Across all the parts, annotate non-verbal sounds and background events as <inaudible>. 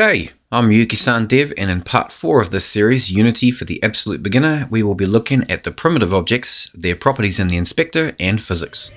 G'day, I'm Ryuki San Dev and in part 4 of this series, Unity for the Absolute Beginner, we will be looking at the primitive objects, their properties in the inspector, and physics.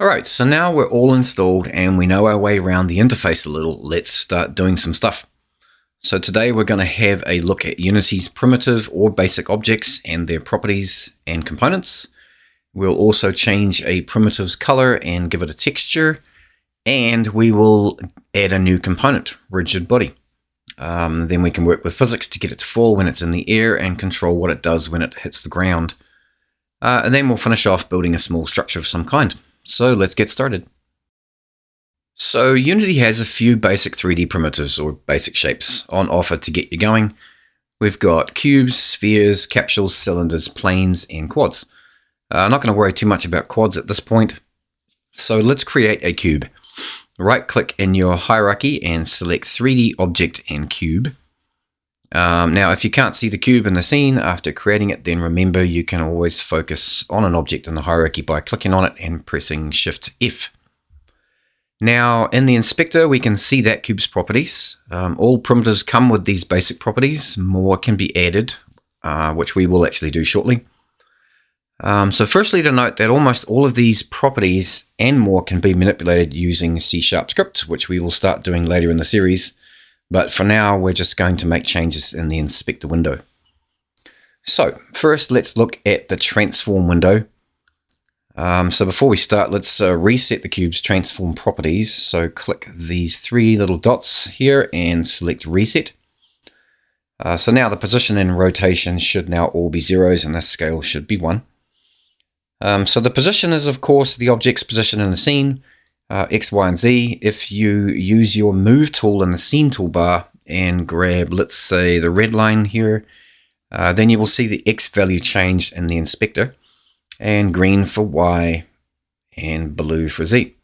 Alright, so now we're all installed and we know our way around the interface a little, let's start doing some stuff. So today we're going to have a look at Unity's primitive or basic objects and their properties and components. We'll also change a primitive's color and give it a texture. And we will add a new component, rigid body. Um, then we can work with physics to get it to fall when it's in the air and control what it does when it hits the ground. Uh, and then we'll finish off building a small structure of some kind. So let's get started. So Unity has a few basic 3D primitives or basic shapes on offer to get you going. We've got cubes, spheres, capsules, cylinders, planes, and quads. Uh, I'm not going to worry too much about quads at this point. So let's create a cube. Right click in your hierarchy and select 3D object and cube. Um, now, if you can't see the cube in the scene after creating it, then remember you can always focus on an object in the hierarchy by clicking on it and pressing Shift F. Now, in the inspector, we can see that cube's properties. Um, all primitives come with these basic properties. More can be added, uh, which we will actually do shortly. Um, so firstly to note that almost all of these properties and more can be manipulated using C-sharp script, which we will start doing later in the series. But for now, we're just going to make changes in the inspector window. So first, let's look at the transform window. Um, so before we start, let's uh, reset the cube's transform properties. So click these three little dots here and select reset. Uh, so now the position and rotation should now all be zeros and the scale should be one. Um, so the position is of course the object's position in the scene, uh, X, Y, and Z. If you use your move tool in the scene toolbar and grab, let's say the red line here, uh, then you will see the X value change in the inspector and green for Y, and blue for Z.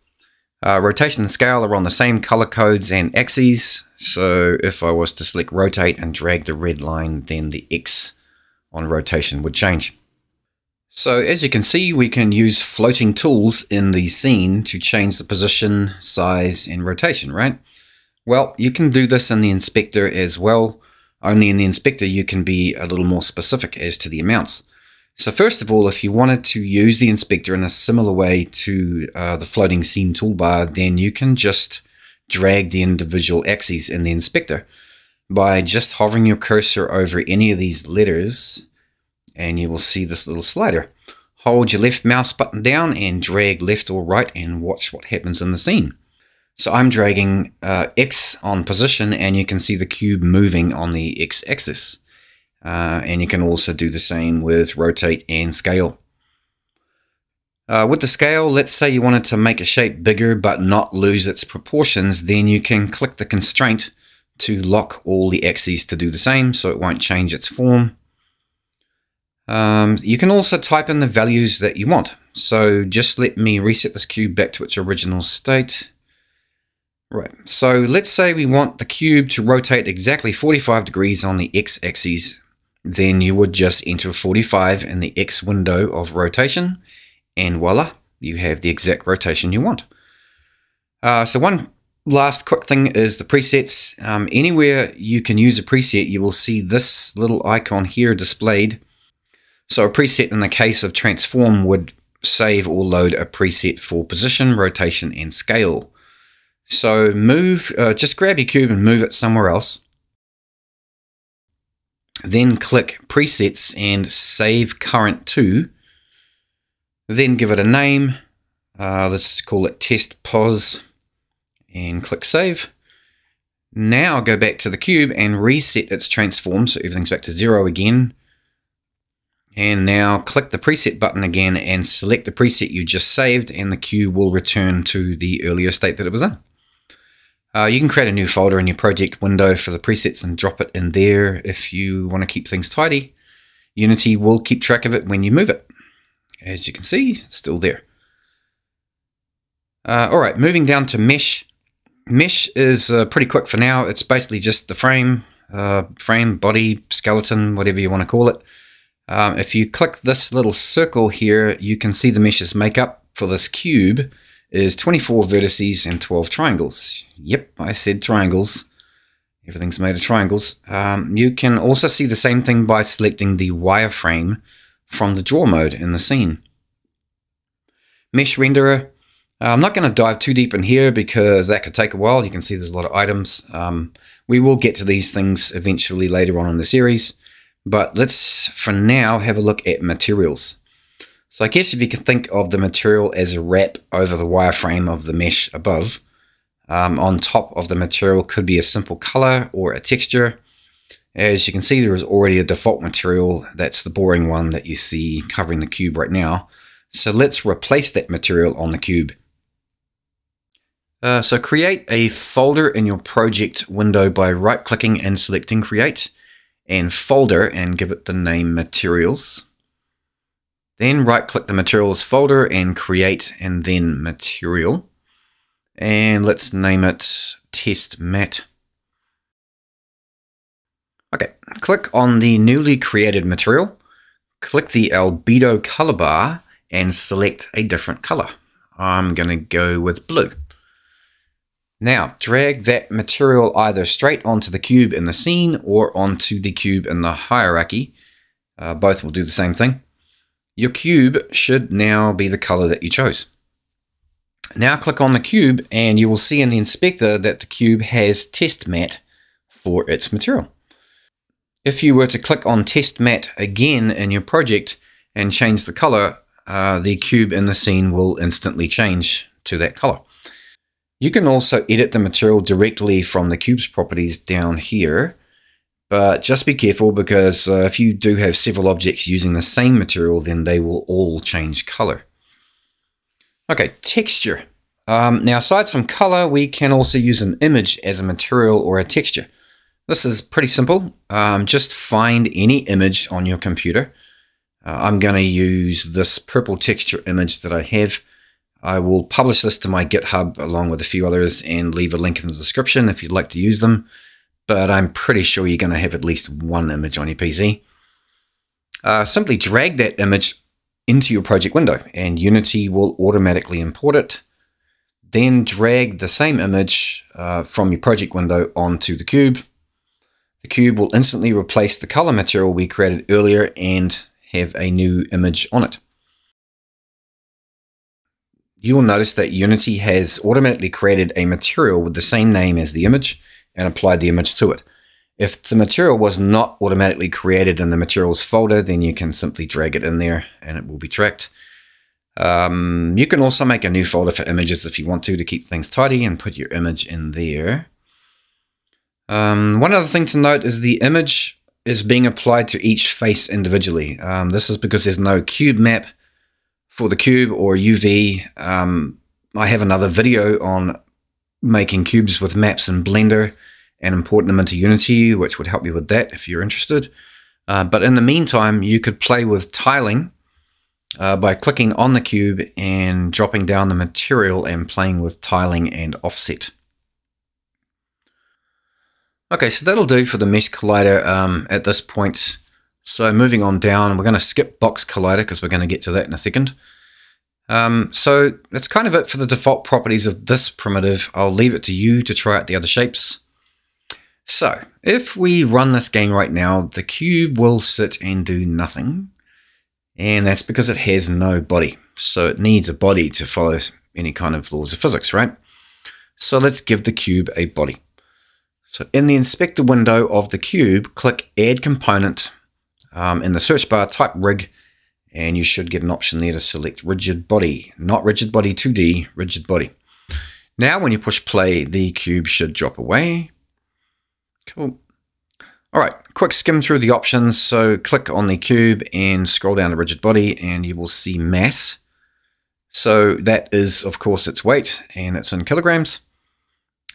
Uh, rotation and scale are on the same color codes and axes, so if I was to select rotate and drag the red line, then the X on rotation would change. So as you can see, we can use floating tools in the scene to change the position, size, and rotation, right? Well, you can do this in the inspector as well, only in the inspector you can be a little more specific as to the amounts. So first of all, if you wanted to use the inspector in a similar way to uh, the floating scene toolbar, then you can just drag the individual axes in the inspector by just hovering your cursor over any of these letters and you will see this little slider. Hold your left mouse button down and drag left or right and watch what happens in the scene. So I'm dragging uh, X on position and you can see the cube moving on the X axis. Uh, and you can also do the same with rotate and scale. Uh, with the scale, let's say you wanted to make a shape bigger but not lose its proportions, then you can click the constraint to lock all the axes to do the same so it won't change its form. Um, you can also type in the values that you want. So just let me reset this cube back to its original state. Right, so let's say we want the cube to rotate exactly 45 degrees on the x-axis then you would just enter 45 in the X window of rotation, and voila, you have the exact rotation you want. Uh, so one last quick thing is the presets. Um, anywhere you can use a preset, you will see this little icon here displayed. So a preset in the case of transform would save or load a preset for position, rotation, and scale. So move, uh, just grab your cube and move it somewhere else. Then click Presets and Save Current to. Then give it a name. Uh, let's call it Test Pos and click Save. Now go back to the cube and reset its transform so everything's back to zero again. And now click the preset button again and select the preset you just saved and the cube will return to the earlier state that it was in. Uh, you can create a new folder in your project window for the presets and drop it in there if you want to keep things tidy. Unity will keep track of it when you move it. As you can see, it's still there. Uh, all right, moving down to mesh. Mesh is uh, pretty quick for now. It's basically just the frame. uh, frame, body, skeleton, whatever you want to call it. Um, if you click this little circle here, you can see the mesh's makeup for this cube is 24 vertices and 12 triangles. Yep, I said triangles. Everything's made of triangles. Um, you can also see the same thing by selecting the wireframe from the draw mode in the scene. Mesh renderer. Uh, I'm not going to dive too deep in here because that could take a while. You can see there's a lot of items. Um, we will get to these things eventually later on in the series. But let's, for now, have a look at materials. So I guess if you can think of the material as a wrap over the wireframe of the mesh above, um, on top of the material could be a simple color or a texture. As you can see, there is already a default material. That's the boring one that you see covering the cube right now. So let's replace that material on the cube. Uh, so create a folder in your project window by right clicking and selecting create and folder and give it the name materials. Then right click the materials folder and create and then material. And let's name it test mat. Okay, click on the newly created material, click the albedo color bar and select a different color. I'm going to go with blue. Now, drag that material either straight onto the cube in the scene or onto the cube in the hierarchy. Uh, both will do the same thing. Your cube should now be the color that you chose. Now click on the cube and you will see in the inspector that the cube has test mat for its material. If you were to click on test mat again in your project and change the color, uh, the cube in the scene will instantly change to that color. You can also edit the material directly from the cube's properties down here, but just be careful because uh, if you do have several objects using the same material, then they will all change color. Okay, texture. Um, now, aside from color, we can also use an image as a material or a texture. This is pretty simple. Um, just find any image on your computer. Uh, I'm going to use this purple texture image that I have. I will publish this to my GitHub along with a few others and leave a link in the description if you'd like to use them. But I'm pretty sure you're going to have at least one image on your PC. Uh, simply drag that image into your project window and Unity will automatically import it. Then drag the same image uh, from your project window onto the cube. The cube will instantly replace the color material we created earlier and have a new image on it you will notice that Unity has automatically created a material with the same name as the image and applied the image to it. If the material was not automatically created in the materials folder, then you can simply drag it in there and it will be tracked. Um, you can also make a new folder for images if you want to, to keep things tidy and put your image in there. Um, one other thing to note is the image is being applied to each face individually. Um, this is because there's no cube map for the cube or UV. Um, I have another video on making cubes with maps in Blender and importing them into Unity, which would help you with that if you're interested. Uh, but in the meantime, you could play with tiling uh, by clicking on the cube and dropping down the material and playing with tiling and offset. Okay, so that'll do for the mesh collider um, at this point. So moving on down, we're going to skip box collider because we're going to get to that in a second. Um, so that's kind of it for the default properties of this primitive. I'll leave it to you to try out the other shapes. So if we run this game right now, the cube will sit and do nothing. And that's because it has no body. So it needs a body to follow any kind of laws of physics, right? So let's give the cube a body. So in the inspector window of the cube, click add component um, in the search bar, type rig, and you should get an option there to select rigid body, not rigid body 2D, rigid body. Now, when you push play, the cube should drop away. Cool. All right, quick skim through the options. So click on the cube and scroll down to rigid body and you will see mass. So that is, of course, its weight and it's in kilograms.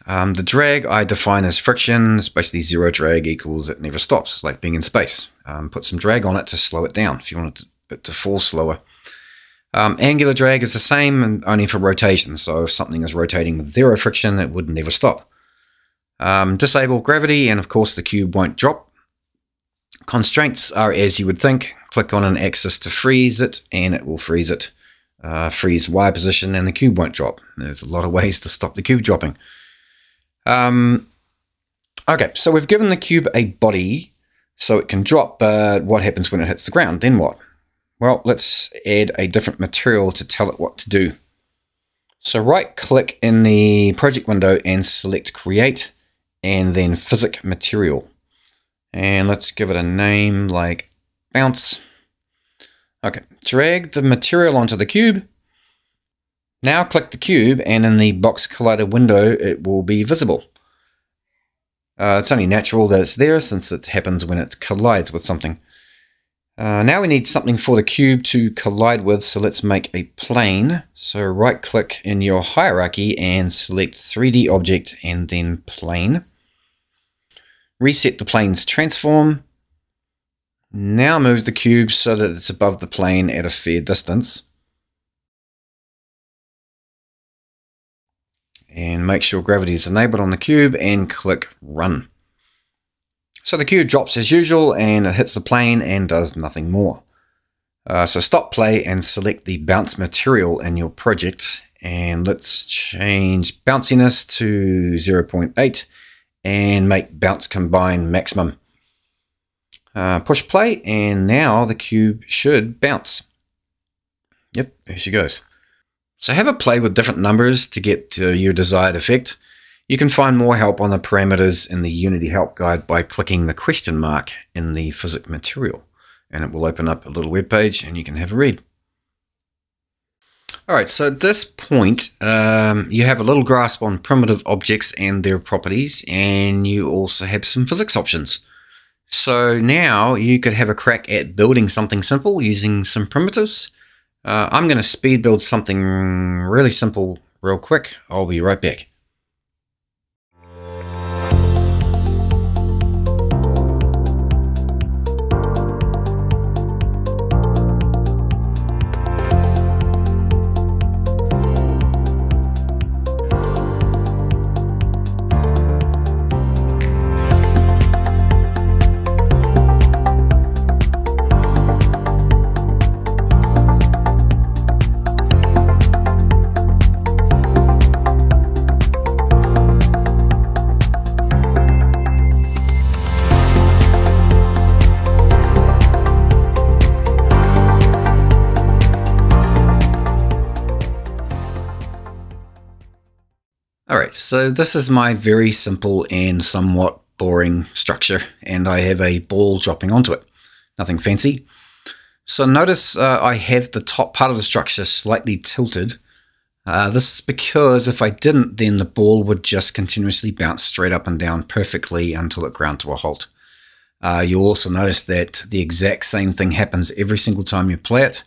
Um, the drag I define as friction. It's basically zero drag equals it never stops, like being in space. Um, put some drag on it to slow it down if you want it to, to fall slower. Um, angular drag is the same and only for rotation. So if something is rotating with zero friction, it would never stop. Um, disable gravity, and of course the cube won't drop. Constraints are as you would think. Click on an axis to freeze it, and it will freeze it. Uh, freeze Y position, and the cube won't drop. There's a lot of <laughs> ways to stop the cube dropping. Um, okay, so we've given the cube a body so it can drop, but what happens when it hits the ground? Then what? Well, let's add a different material to tell it what to do. So right click in the project window and select create and then physic material. And let's give it a name like bounce. Okay, drag the material onto the cube. Now click the cube and in the box collider window it will be visible. Uh, it's only natural that it's there since it happens when it collides with something. Uh, now we need something for the cube to collide with, so let's make a plane. So right click in your hierarchy and select 3D object and then plane. Reset the plane's transform. Now move the cube so that it's above the plane at a fair distance. And make sure gravity is enabled on the cube and click run. So the cube drops as usual and it hits the plane and does nothing more. Uh, so stop play and select the bounce material in your project and let's change bounciness to 0.8 and make bounce combine maximum. Uh, push play and now the cube should bounce. Yep, there she goes. So have a play with different numbers to get to your desired effect. You can find more help on the parameters in the Unity help guide by clicking the question mark in the physics material and it will open up a little web page and you can have a read. Alright, so at this point um, you have a little grasp on primitive objects and their properties and you also have some physics options. So now you could have a crack at building something simple using some primitives. Uh, I'm going to speed build something really simple real quick. I'll be right back. Alright, so this is my very simple and somewhat boring structure, and I have a ball dropping onto it. Nothing fancy. So notice uh, I have the top part of the structure slightly tilted. Uh, this is because if I didn't, then the ball would just continuously bounce straight up and down perfectly until it ground to a halt. Uh, you'll also notice that the exact same thing happens every single time you play it,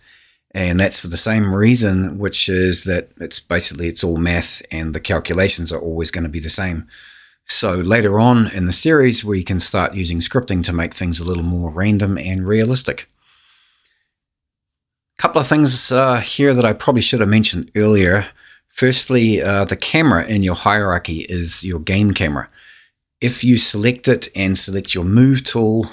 and that's for the same reason, which is that it's basically it's all math and the calculations are always going to be the same. So later on in the series, we can start using scripting to make things a little more random and realistic. A couple of things uh, here that I probably should have mentioned earlier. Firstly, uh, the camera in your hierarchy is your game camera. If you select it and select your move tool,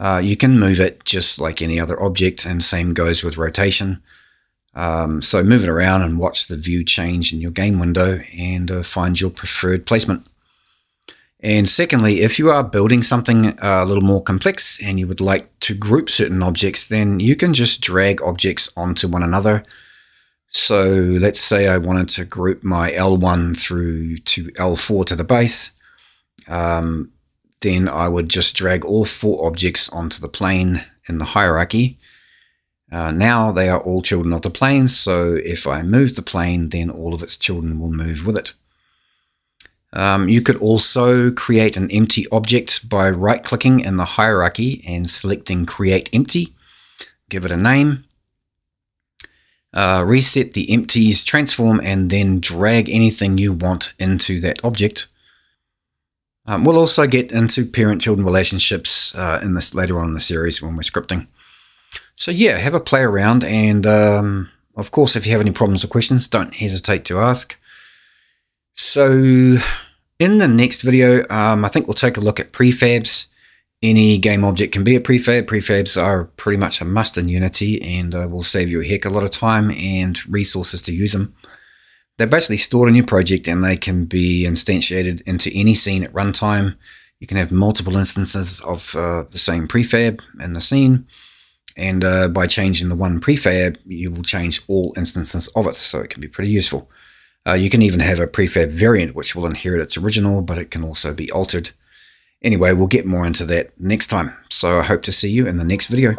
uh, you can move it just like any other object, and same goes with rotation. Um, so move it around and watch the view change in your game window and uh, find your preferred placement. And secondly, if you are building something uh, a little more complex and you would like to group certain objects, then you can just drag objects onto one another. So let's say I wanted to group my L1 through to L4 to the base. Um, then I would just drag all four objects onto the plane in the hierarchy. Uh, now they are all children of the plane, so if I move the plane, then all of its children will move with it. Um, you could also create an empty object by right-clicking in the hierarchy and selecting Create Empty. Give it a name. Uh, reset the empties transform and then drag anything you want into that object. Um, we'll also get into parent-children relationships uh, in this later on in the series when we're scripting. So yeah, have a play around, and um, of course, if you have any problems or questions, don't hesitate to ask. So In the next video, um, I think we'll take a look at prefabs. Any game object can be a prefab. Prefabs are pretty much a must in Unity and uh, will save you a heck a lot of time and resources to use them. They're basically stored in your project and they can be instantiated into any scene at runtime. You can have multiple instances of uh, the same prefab in the scene. And uh, by changing the one prefab, you will change all instances of it. So it can be pretty useful. Uh, you can even have a prefab variant which will inherit its original, but it can also be altered. Anyway, we'll get more into that next time. So I hope to see you in the next video.